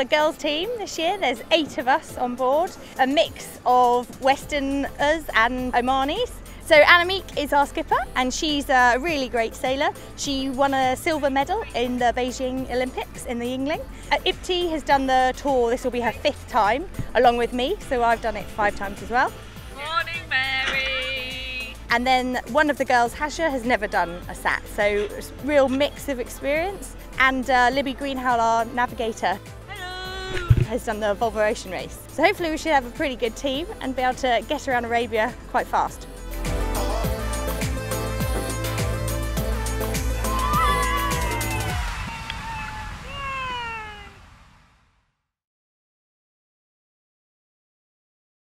a girls team this year. There's eight of us on board, a mix of Westerners and Omanis. So Annemieke is our skipper and she's a really great sailor. She won a silver medal in the Beijing Olympics in the Yngling. Uh, Ipti has done the tour, this will be her fifth time along with me, so I've done it five times as well. Morning Mary! And then one of the girls, Hasha, has never done a SAT, so real mix of experience. And uh, Libby Greenhalgh, our navigator! Has done the Volvo Ocean race. So hopefully we should have a pretty good team and be able to get around Arabia quite fast.